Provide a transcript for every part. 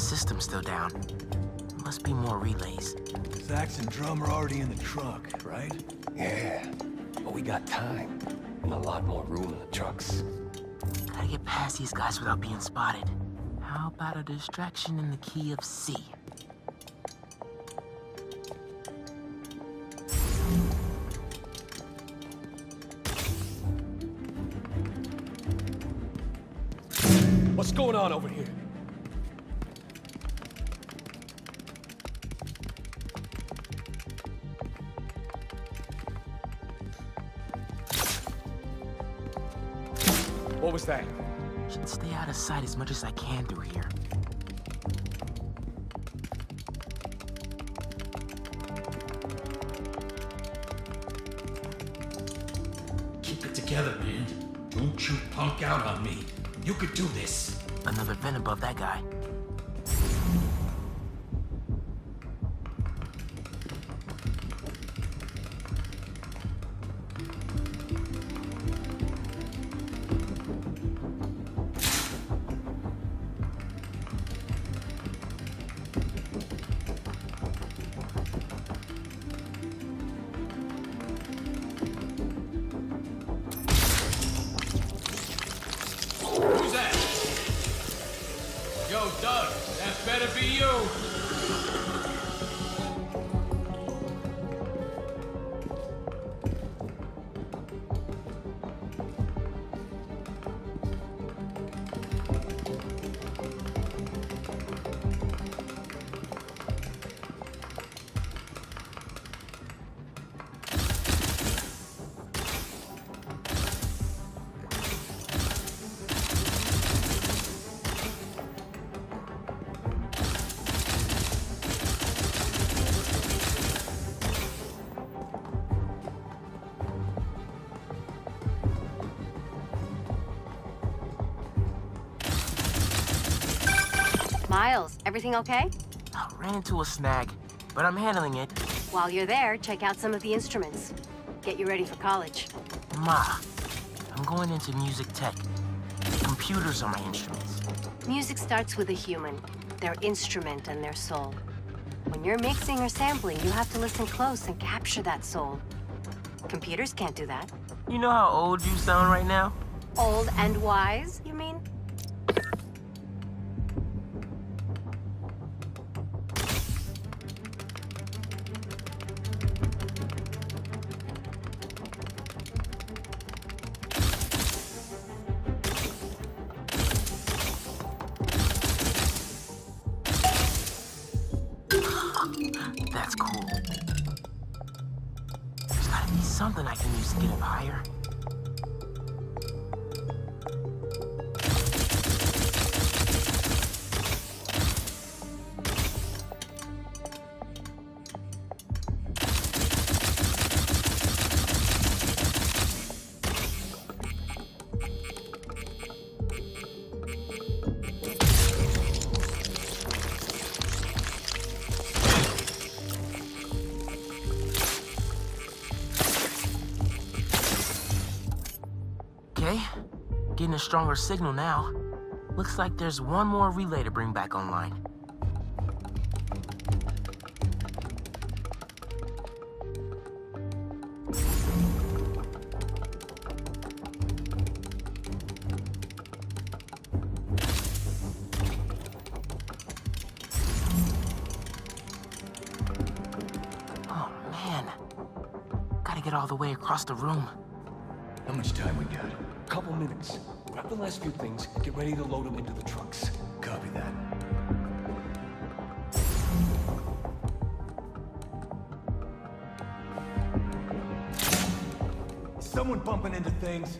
system's still down. Must be more relays. Sax and drum are already in the truck, right? Yeah, but we got time. And a lot more room in the trucks. Gotta get past these guys without being spotted. How about a distraction in the key of C? What's going on over here? What was that? Should stay out of sight as much as I can through here. Keep it together, man. Don't you punk out on me. You could do this. Another vent above that guy. Better be you. Miles, everything okay? I ran into a snag, but I'm handling it. While you're there, check out some of the instruments. Get you ready for college. Ma, I'm going into music tech. Computers are my instruments. Music starts with a human, their instrument and their soul. When you're mixing or sampling, you have to listen close and capture that soul. Computers can't do that. You know how old you sound right now? Old and wise, something I can use to get up higher. Getting a stronger signal now. Looks like there's one more relay to bring back online. Oh man, gotta get all the way across the room. How much time we got? A couple minutes. Grab the last few things get ready to load them into the trucks. Copy that. someone bumping into things?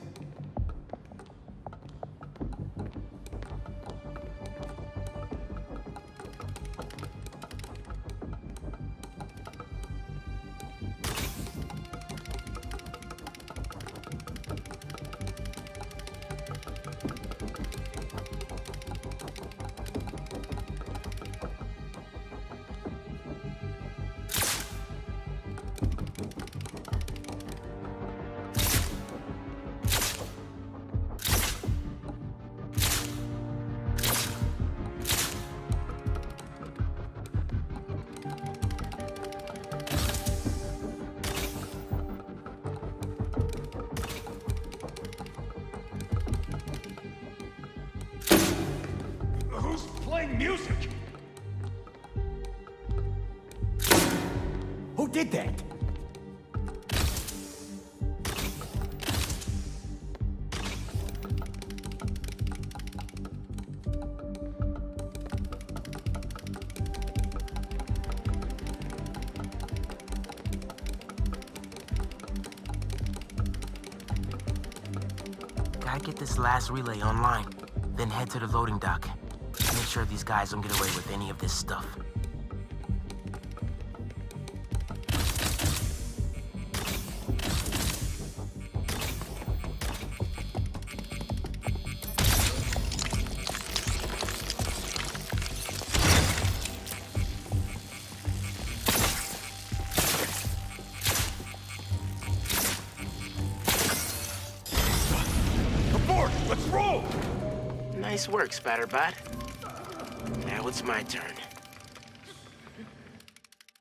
Music! Who did that? Gotta get this last relay online, then head to the loading dock. Make sure these guys don't get away with any of this stuff. Abort! Let's roll! Nice work, Spatterbot. Now it's my turn.